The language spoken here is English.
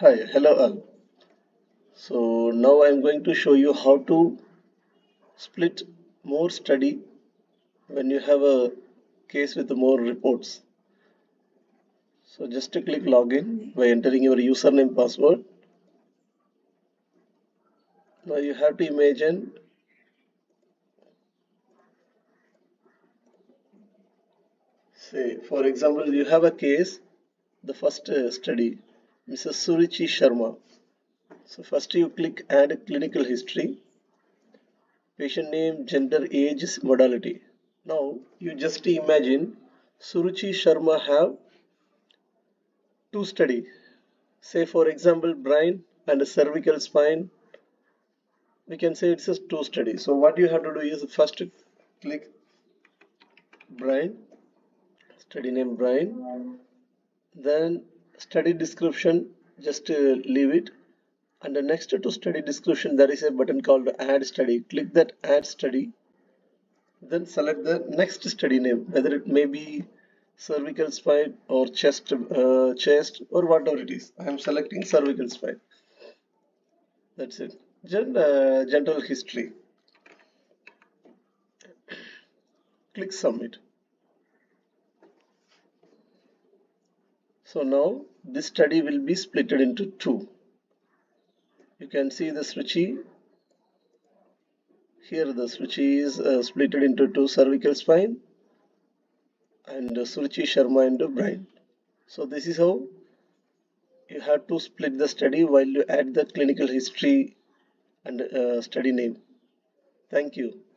Hi, hello all. So now I'm going to show you how to split more study when you have a case with more reports. So just to click login by entering your username password. Now you have to imagine say for example you have a case the first uh, study Mrs. Suruchi Sharma so first you click add clinical history, patient name, gender, age, modality. Now you just imagine Suruchi Sharma have two study. Say for example brain and cervical spine. We can say it's a two study. So what you have to do is first click brain, study name brain, then study description just uh, leave it. Under next to study description there is a button called add study. Click that add study then select the next study name whether it may be cervical spine or chest uh, chest or whatever it is. I am selecting cervical spine. That's it. Gen uh, general history. Click submit so now this study will be splitted into two. You can see the Suruchi here the Suruchi is uh, split into two cervical spine and uh, Suruchi Sharma into brain. So this is how you have to split the study while you add the clinical history and uh, study name. Thank you